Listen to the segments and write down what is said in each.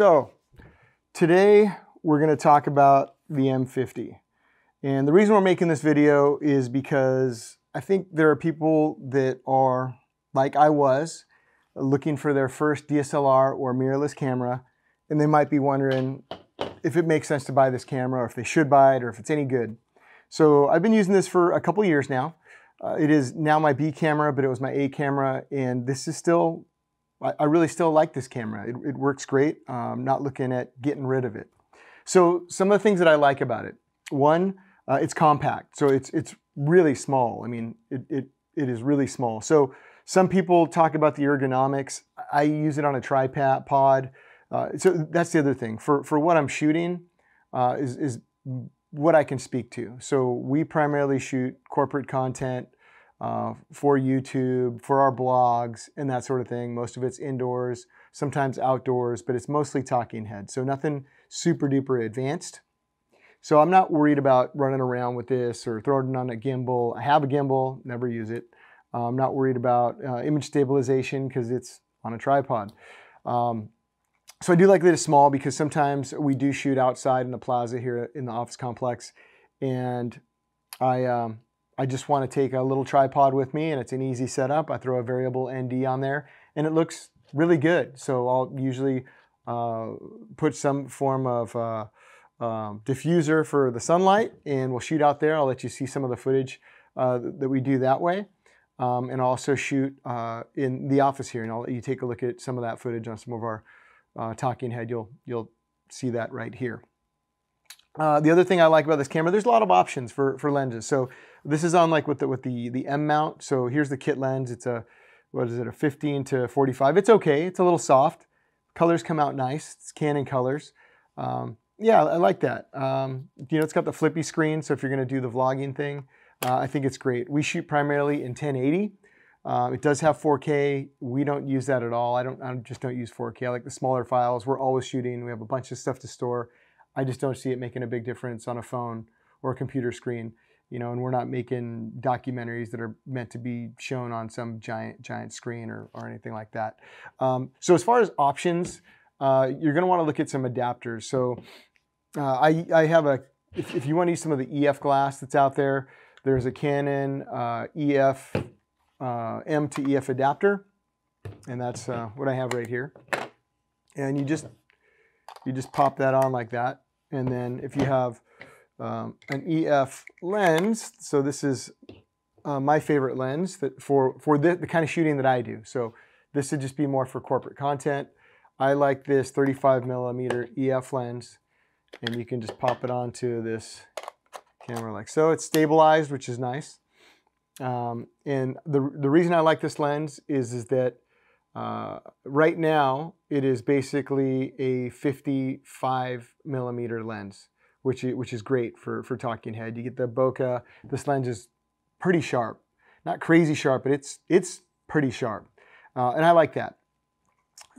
So today we're going to talk about the M50. And the reason we're making this video is because I think there are people that are, like I was, looking for their first DSLR or mirrorless camera, and they might be wondering if it makes sense to buy this camera, or if they should buy it, or if it's any good. So I've been using this for a couple years now. Uh, it is now my B camera, but it was my A camera, and this is still, I, I really still like this camera. It, it works great. I'm not looking at getting rid of it. So some of the things that I like about it. One, uh, it's compact, so it's it's really small. I mean, it, it it is really small. So some people talk about the ergonomics. I use it on a tripod. Pod. Uh, so that's the other thing. For for what I'm shooting, uh, is is what I can speak to. So we primarily shoot corporate content uh, for YouTube, for our blogs, and that sort of thing. Most of it's indoors, sometimes outdoors, but it's mostly talking head. So nothing super duper advanced. So I'm not worried about running around with this or throwing it on a gimbal. I have a gimbal, never use it. Uh, I'm not worried about uh, image stabilization because it's on a tripod. Um, so I do like that it's small because sometimes we do shoot outside in the plaza here in the office complex, and I um, I just want to take a little tripod with me, and it's an easy setup. I throw a variable ND on there, and it looks really good. So I'll usually uh, put some form of uh, um, diffuser for the sunlight, and we'll shoot out there. I'll let you see some of the footage uh, that we do that way. Um, and also shoot uh, in the office here, and I'll let you take a look at some of that footage on some of our uh, talking head. You'll you'll see that right here. Uh, the other thing I like about this camera, there's a lot of options for, for lenses. So this is on like with the with the the M mount. So here's the kit lens. It's a what is it a 15 to 45. It's okay. It's a little soft. Colors come out nice. It's Canon colors. Um, yeah, I like that. Um, you know, it's got the flippy screen, so if you're going to do the vlogging thing, uh, I think it's great. We shoot primarily in 1080. Uh, it does have 4K. We don't use that at all. I don't. I just don't use 4K. I like the smaller files. We're always shooting. We have a bunch of stuff to store. I just don't see it making a big difference on a phone or a computer screen. You know, and we're not making documentaries that are meant to be shown on some giant giant screen or, or anything like that. Um, so as far as options, uh, you're going to want to look at some adapters. So uh, I, I have a, if, if, you want to use some of the EF glass that's out there, there's a Canon uh, EF uh, M to EF adapter, and that's uh, what I have right here. And you just you just pop that on like that, and then if you have um, an EF lens, so this is uh, my favorite lens that for for the, the kind of shooting that I do. So this would just be more for corporate content. I like this 35 millimeter EF lens, and you can just pop it onto this camera like so. It's stabilized, which is nice. Um, and the, the reason I like this lens is, is that uh, right now it is basically a 55 millimeter lens, which, which is great for, for talking head. You get the bokeh. This lens is pretty sharp. Not crazy sharp, but it's, it's pretty sharp. Uh, and I like that.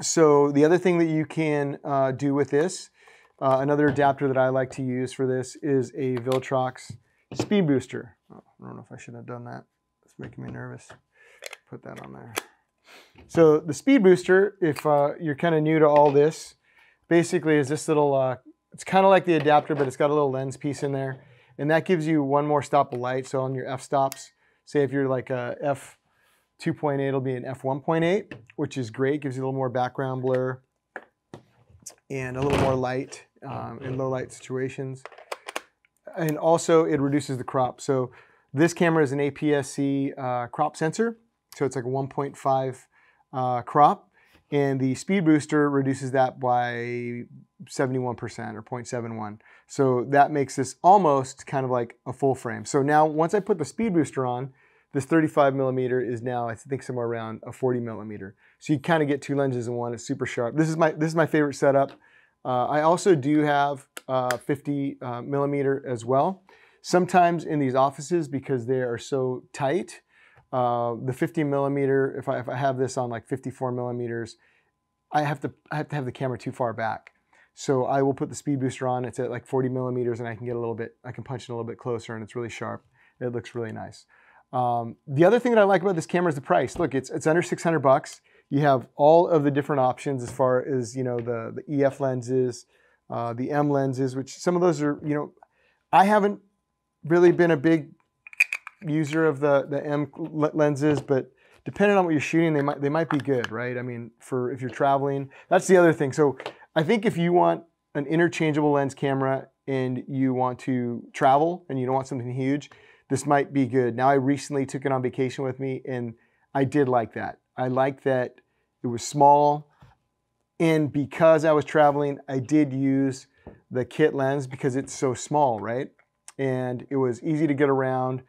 So the other thing that you can uh, do with this, uh, another adapter that I like to use for this is a Viltrox speed booster. Oh, I don't know if I should have done that. It's making me nervous. Put that on there. So the speed booster, if uh, you're kind of new to all this, basically is this little, uh, it's kind of like the adapter, but it's got a little lens piece in there. And that gives you one more stop of light. So on your f-stops, say if you're like a f 2.8, it'll be an f1.8, which is great. Gives you a little more background blur and a little more light um, in low light situations. And also it reduces the crop. So this camera is an APS-C uh, crop sensor. So it's like a 1.5 uh, crop. And the speed booster reduces that by 71% or 0.71. So that makes this almost kind of like a full frame. So now once I put the speed booster on, this 35 millimeter is now, I think somewhere around a 40 millimeter. So you kind of get two lenses in one. It's super sharp. This is my, this is my favorite setup. Uh, I also do have uh, 50 uh, millimeter as well. Sometimes in these offices, because they are so tight, uh, the 50 millimeter, if I, if I have this on like 54 millimeters, I have to I have to have the camera too far back. So I will put the speed booster on. It's at like 40 millimeters, and I can get a little bit. I can punch it a little bit closer, and it's really sharp. It looks really nice. Um, the other thing that I like about this camera is the price. Look, it's it's under 600 bucks. you have all of the different options as far as you know the the EF lenses, uh, the M lenses, which some of those are you know I haven't really been a big user of the the M lenses, but depending on what you're shooting, they might they might be good, right? I mean, for if you're traveling, that's the other thing. So I think if you want an interchangeable lens camera and you want to travel and you don't want something huge, this might be good. Now I recently took it on vacation with me and I did like that. I like that it was small. And because I was traveling, I did use the kit lens because it's so small, right? And it was easy to get around.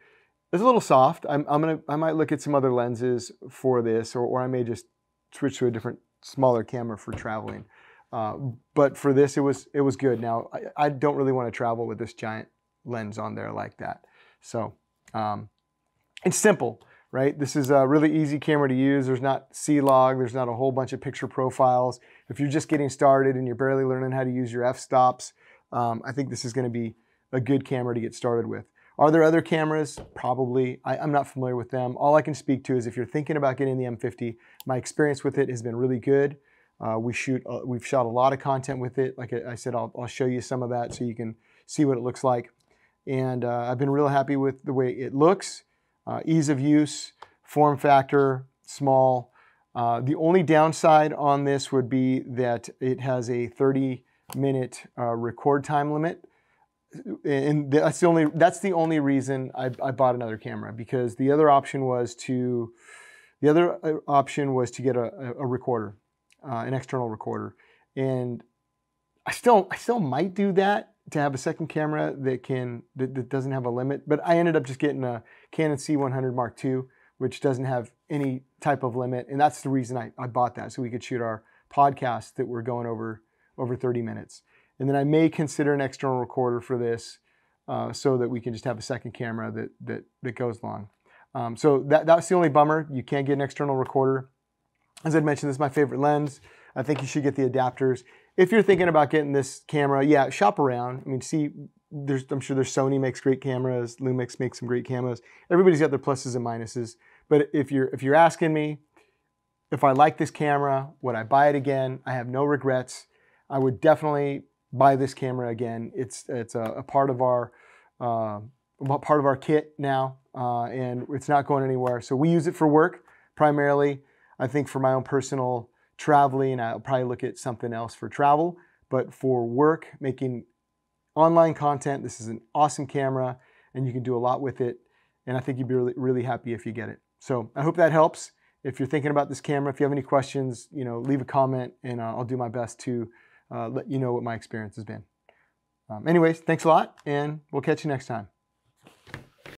It's a little soft. I'm, I'm gonna, I might look at some other lenses for this, or, or I may just switch to a different smaller camera for traveling. Uh, but for this, it was it was good. Now I, I don't really want to travel with this giant lens on there like that. So um, it's simple right? This is a really easy camera to use. There's not C-Log, there's not a whole bunch of picture profiles. If you're just getting started and you're barely learning how to use your f-stops, um, I think this is gonna be a good camera to get started with. Are there other cameras? Probably. I, am not familiar with them. All I can speak to is if you're thinking about getting the M50, my experience with it has been really good. Uh, we shoot, uh, we've shot a lot of content with it. Like I said, I'll, I'll, show you some of that so you can see what it looks like. And uh, I've been real happy with the way it looks. Uh, ease of use, form factor, small. Uh, the only downside on this would be that it has a 30 minute uh, record time limit. And that's the only that's the only reason I, I bought another camera because the other option was to the other uh, option was to get a, a recorder, uh, an external recorder, and I still I still might do that to have a second camera that can that, that, doesn't have a limit. But I ended up just getting a Canon C100 Mark II, which doesn't have any type of limit, and that's the reason I, I bought that so we could shoot our podcast that we're going over over 30 minutes. And then I may consider an external recorder for this, uh, so that we can just have a second camera that that that goes along. Um, so that that's the only bummer. You can't get an external recorder. As I mentioned, this is my favorite lens. I think you should get the adapters if you're thinking about getting this camera, yeah, shop around. I mean, see, there's, I'm sure there's Sony makes great cameras, Lumix makes some great cameras. Everybody's got their pluses and minuses. But if you're if you're asking me if I like this camera, would I buy it again? I have no regrets. I would definitely buy this camera again. It's it's a, a part of our uh, part of our kit now, uh, and it's not going anywhere. So we use it for work primarily. I think for my own personal traveling, I'll probably look at something else for travel. But for work, making online content, this is an awesome camera and you can do a lot with it. And I think you'd be really, really happy if you get it. So I hope that helps. If you're thinking about this camera, if you have any questions, you know, leave a comment and uh, I'll do my best to uh, let you know what my experience has been. Um, anyways, thanks a lot and we'll catch you next time.